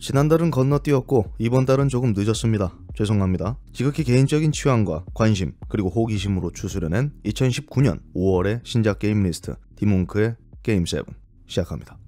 지난달은 건너뛰었고 이번 달은 조금 늦었습니다. 죄송합니다. 지극히 개인적인 취향과 관심 그리고 호기심으로 추스려낸 2019년 5월의 신작 게임 리스트 디몽크의 게임 7 시작합니다.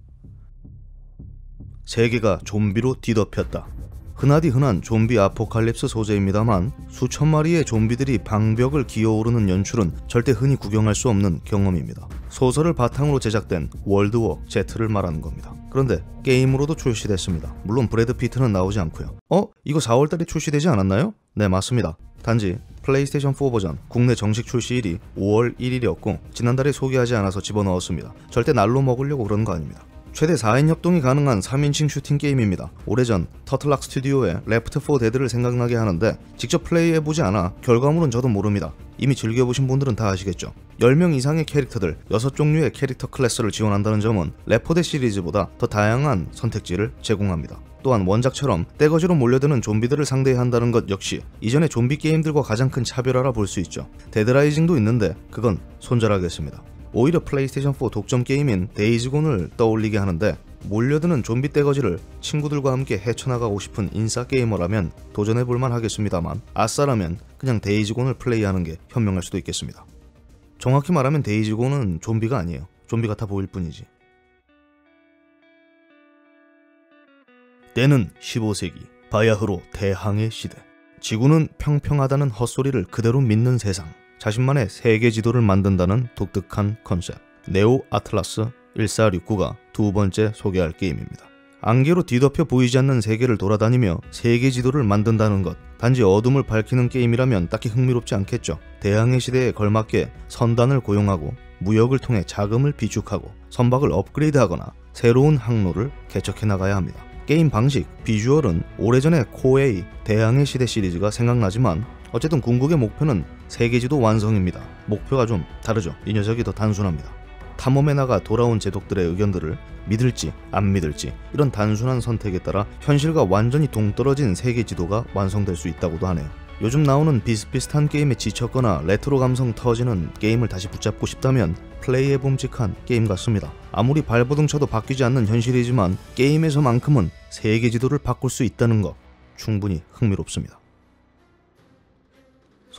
세계가 좀비로 뒤덮였다. 흔하디 흔한 좀비 아포칼립스 소재입니다만 수천 마리의 좀비들이 방벽을 기어오르는 연출은 절대 흔히 구경할 수 없는 경험입니다. 소설을 바탕으로 제작된 월드워 Z를 말하는 겁니다. 그런데 게임으로도 출시됐습니다. 물론 브래드 피트는 나오지 않고요. 어? 이거 4월달에 출시되지 않았나요? 네 맞습니다. 단지 플레이스테이션 4 버전 국내 정식 출시일이 5월 1일이었고 지난달에 소개하지 않아서 집어넣었습니다. 절대 날로 먹으려고 그런 거 아닙니다. 최대 4인 협동이 가능한 3인칭 슈팅 게임입니다. 오래전 터틀락 스튜디오의 레프트 4 데드를 생각나게 하는데 직접 플레이해보지 않아 결과물은 저도 모릅니다. 이미 즐겨보신 분들은 다 아시겠죠. 10명 이상의 캐릭터들 6종류의 캐릭터 클래스를 지원한다는 점은 레포데 시리즈보다 더 다양한 선택지를 제공합니다. 또한 원작처럼 떼거지로 몰려드는 좀비들을 상대해야 한다는 것 역시 이전의 좀비 게임들과 가장 큰 차별화라 볼 수 있죠. 데드라이징도 있는데 그건 손절하겠습니다. 오히려 플레이스테이션 4 독점 게임인 데이즈곤을 떠올리게 하는데 몰려드는 좀비 떼거지를 친구들과 함께 헤쳐나가고 싶은 인싸 게이머라면 도전해볼만 하겠습니다만 아싸라면 그냥 데이즈곤을 플레이하는 게 현명할 수도 있겠습니다. 정확히 말하면 데이즈곤은 좀비가 아니에요. 좀비 같아 보일 뿐이지. 때는 15세기 바야흐로 대항해 시대. 지구는 평평하다는 헛소리를 그대로 믿는 세상. 자신만의 세계 지도를 만든다는 독특한 컨셉. 네오 아틀라스 1469가 두 번째 소개할 게임입니다. 안개로 뒤덮여 보이지 않는 세계를 돌아다니며 세계 지도를 만든다는 것. 단지 어둠을 밝히는 게임이라면 딱히 흥미롭지 않겠죠. 대항해 시대에 걸맞게 선단을 고용하고 무역을 통해 자금을 비축하고 선박을 업그레이드하거나 새로운 항로를 개척해 나가야 합니다. 게임 방식, 비주얼은 오래전에 코에이 대항해 시대 시리즈가 생각나지만 어쨌든 궁극의 목표는 세계지도 완성입니다. 목표가 좀 다르죠. 이 녀석이 더 단순합니다. 탐험에 나가 돌아온 제독들의 의견들을 믿을지 안 믿을지 이런 단순한 선택에 따라 현실과 완전히 동떨어진 세계 지도가 완성될 수 있다고도 하네요. 요즘 나오는 비슷비슷한 게임에 지쳤거나 레트로 감성 터지는 게임을 다시 붙잡고 싶다면 플레이해 봄직한 게임 같습니다. 아무리 발버둥 쳐도 바뀌지 않는 현실이지만 게임에서만큼은 세계 지도를 바꿀 수 있다는 것 충분히 흥미롭습니다.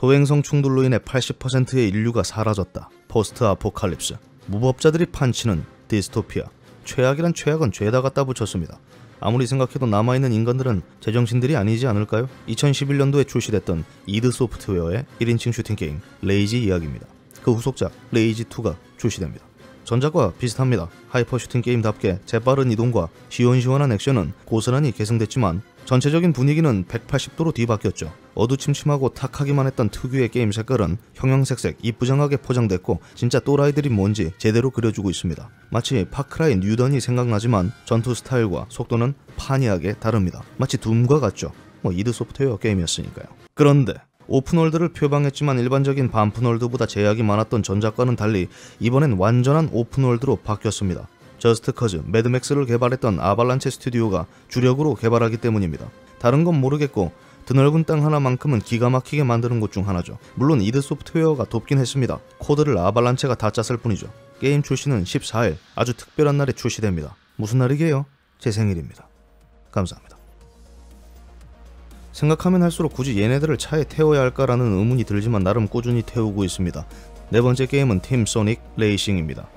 소행성 충돌로 인해 80%의 인류가 사라졌다. post apocalypse. 무법자들이 판치는 디스토피아. 최악이란 최악은 죄다 갖다 붙였습니다. 아무리 생각해도 남아있는 인간들은 제정신들이 아니지 않을까요? 2011년도에 출시됐던 이드 소프트웨어의 1인칭 슈팅 게임 레이지 이야기입니다. 그 후속작 레이지2가 출시됩니다. 전작과 비슷합니다. hyper 슈팅 게임답게 재빠른 이동과 시원시원한 액션은 고스란히 계승됐지만 전체적인 분위기는 180도로 뒤바뀌었죠. 어두침침하고 탁하기만 했던 특유의 게임 색깔은 형형색색 이쁘장하게 포장됐고 진짜 또라이들이 뭔지 제대로 그려주고 있습니다. 마치 파크라이 뉴던이 생각나지만 전투 스타일과 속도는 판이하게 다릅니다. 마치 둠과 같죠. 뭐 이드 소프트웨어 게임이었으니까요. 그런데 open world를 표방했지만 일반적인 open world보다 제약이 많았던 전작과는 달리 이번엔 완전한 open world로 바뀌었습니다. 저스트 커즈, 매드맥스를 개발했던 아발란체 스튜디오가 주력으로 개발하기 때문입니다. 다른 건 모르겠고 드넓은 땅 하나만큼은 기가 막히게 만드는 곳 중 하나죠. 물론 이드 소프트웨어가 돕긴 했습니다. 코드를 아발란체가 다 짰을 뿐이죠. 게임 출시는 14일 아주 특별한 날에 출시됩니다. 무슨 날이게요? 제 생일입니다. 감사합니다. 생각하면 할수록 굳이 얘네들을 차에 태워야 할까라는 의문이 들지만 나름 꾸준히 태우고 있습니다. 네 번째 게임은 팀 소닉 레이싱입니다.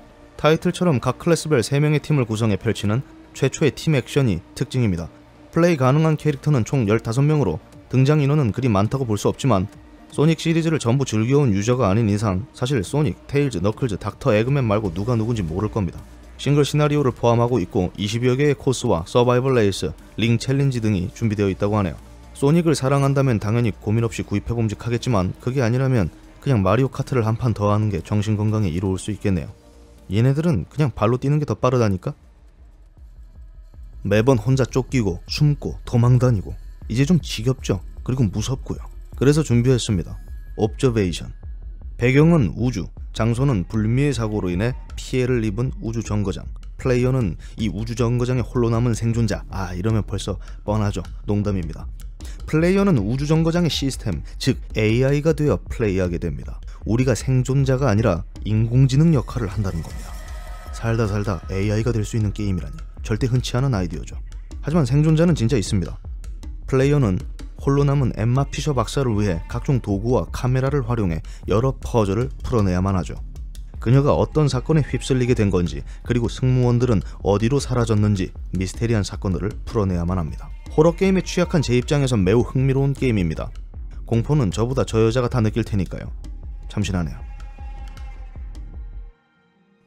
타이틀처럼 각 클래스별 3명의 팀을 구성해 펼치는 최초의 팀 액션이 특징입니다. 플레이 가능한 캐릭터는 총 15명으로 등장 인원은 그리 많다고 볼 수 없지만 소닉 시리즈를 전부 즐겨온 유저가 아닌 이상 사실 소닉, 테일즈, 너클즈, 닥터 에그맨 말고 누가 누군지 모를 겁니다. 싱글 시나리오를 포함하고 있고 20여 개의 코스와 서바이벌 레이스, ring challenge 등이 준비되어 있다고 하네요. 소닉을 사랑한다면 당연히 고민 없이 구입해봄직하겠지만 그게 아니라면 그냥 마리오 카트를 한 판 더 하는 게 정신 건강에 이로울 수 있겠네요. 얘네들은 그냥 발로 뛰는 게 더 빠르다니까? 매번 혼자 쫓기고 숨고 도망다니고 이제 좀 지겹죠? 그리고 무섭고요. 그래서 준비했습니다. 옵저베이션. 배경은 우주, 장소는 불미의 사고로 인해 피해를 입은 우주 정거장. 플레이어는 이 우주 정거장에 홀로 남은 생존자. 아, 이러면 벌써 뻔하죠. 농담입니다. 플레이어는 우주 정거장의 시스템, 즉 AI가 되어 플레이하게 됩니다. 우리가 생존자가 아니라 인공지능 역할을 한다는 겁니다. 살다 살다 AI가 될 수 있는 게임이라니 절대 흔치 않은 아이디어죠. 하지만 생존자는 진짜 있습니다. 플레이어는 홀로 남은 엠마 피셔 박사를 위해 각종 도구와 카메라를 활용해 여러 퍼즐을 풀어내야만 하죠. 그녀가 어떤 사건에 휩쓸리게 된 건지 그리고 승무원들은 어디로 사라졌는지 미스테리한 사건들을 풀어내야만 합니다. 호러 게임에 취약한 제 입장에선 매우 흥미로운 게임입니다. 공포는 저보다 저 여자가 다 느낄 테니까요. 참신하네요.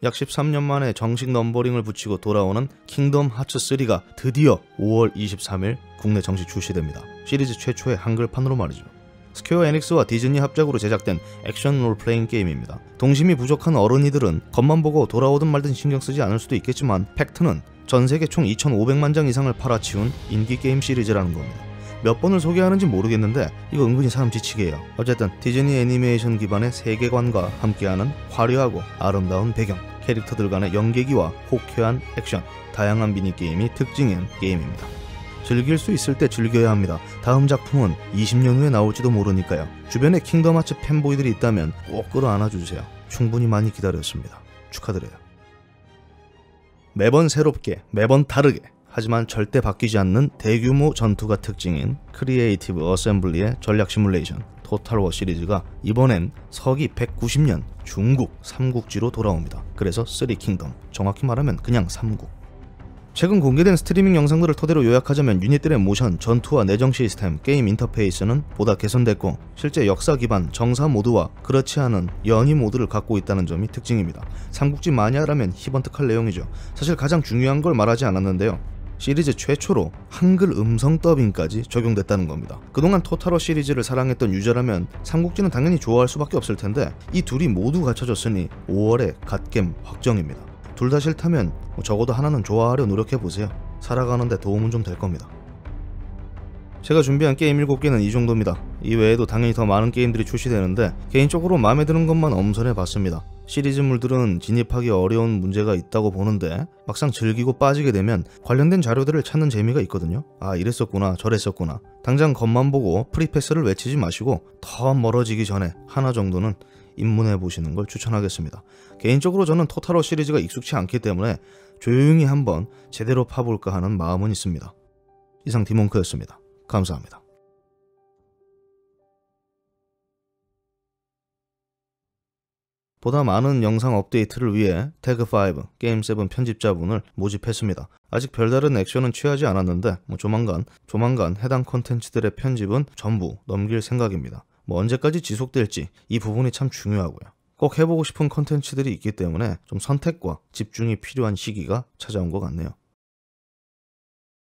약 13년 만에 정식 넘버링을 붙이고 돌아오는 킹덤 하츠 3가 드디어 5월 23일 국내 정식 출시됩니다. 시리즈 최초의 한글판으로 말이죠. 스퀘어 에닉스와 디즈니 합작으로 제작된 액션 롤플레잉 게임입니다. 동심이 부족한 어른이들은 겉만 보고 돌아오든 말든 신경 쓰지 않을 수도 있겠지만 팩트는 전 세계 총 2,500만 장 이상을 팔아치운 인기 게임 시리즈라는 겁니다. 몇 번을 소개하는지 모르겠는데 이거 은근히 사람 지치게 해요. 어쨌든 디즈니 애니메이션 기반의 세계관과 함께하는 화려하고 아름다운 배경, 캐릭터들 간의 연계기와 호쾌한 액션, 다양한 미니게임이 특징인 게임입니다. 즐길 수 있을 때 즐겨야 합니다. 다음 작품은 20년 후에 나올지도 모르니까요. 주변에 킹덤 하츠 fanboy들이 있다면 꼭 끌어안아 주세요. 충분히 많이 기다렸습니다. 축하드려요. 매번 새롭게, 매번 다르게, 하지만 절대 바뀌지 않는 대규모 전투가 특징인 크리에이티브 어셈블리의 전략 시뮬레이션 토탈워 시리즈가 이번엔 서기 190년 중국 삼국지로 돌아옵니다. 그래서 3 kingdom, 정확히 말하면 그냥 삼국. 최근 공개된 스트리밍 영상들을 토대로 요약하자면 유닛들의 모션, 전투와 내정 시스템, 게임 인터페이스는 보다 개선됐고 실제 역사 기반 정사 모드와 그렇지 않은 연의 모드를 갖고 있다는 점이 특징입니다. 삼국지 마니아라면 희번뜩할 내용이죠. 사실 가장 중요한 걸 말하지 않았는데요. 시리즈 최초로 한글 음성 더빙까지 적용됐다는 겁니다. 그동안 토탈워 시리즈를 사랑했던 유저라면 삼국지는 당연히 좋아할 수밖에 없을 텐데 이 둘이 모두 갖춰졌으니 5월에 갓겜 확정입니다. 둘 다 싫다면 뭐 적어도 하나는 좋아하려 노력해보세요. 살아가는데 도움은 좀 될 겁니다. 제가 준비한 게임 7개는 이 정도입니다. 이 외에도 당연히 더 많은 게임들이 출시되는데 개인적으로 마음에 드는 것만 엄선해 봤습니다. 시리즈물들은 진입하기 어려운 문제가 있다고 보는데 막상 즐기고 빠지게 되면 관련된 자료들을 찾는 재미가 있거든요. 아 이랬었구나 저랬었구나. 당장 겉만 보고 free pass를 외치지 마시고 더 멀어지기 전에 하나 정도는 입문해 보시는 걸 추천하겠습니다. 개인적으로 저는 토탈워 시리즈가 익숙치 않기 때문에 조용히 한번 제대로 파볼까 하는 마음은 있습니다. 이상 디몽크였습니다. 감사합니다. 보다 많은 영상 업데이트를 위해 태그5 게임7 편집자분을 모집했습니다. 아직 별다른 액션은 취하지 않았는데 뭐 조만간 조만간 해당 콘텐츠들의 편집은 전부 넘길 생각입니다. 뭐 언제까지 지속될지 이 부분이 참 중요하고요. 꼭 해보고 싶은 콘텐츠들이 있기 때문에 좀 선택과 집중이 필요한 시기가 찾아온 것 같네요.